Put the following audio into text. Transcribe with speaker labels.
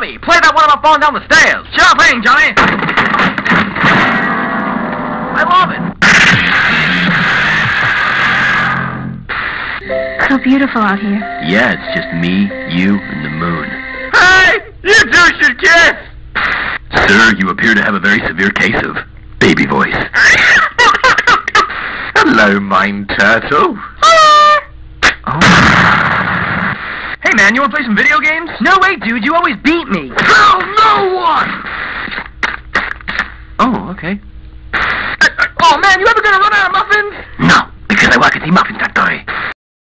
Speaker 1: Bobby, play that one about falling down the stairs. Sure thing, Johnny. I love it.
Speaker 2: So beautiful out here.
Speaker 3: Yeah, it's just me, you, and the moon.
Speaker 1: Hey, you two should kiss.
Speaker 3: Sir, you appear to have a very severe case of baby voice.
Speaker 4: Hello, Mine Turtle.
Speaker 1: man. You want to play some video games? No way, dude. You always beat me.
Speaker 4: Tell no one!
Speaker 3: Oh, okay. Oh, man, you ever gonna run out of muffins?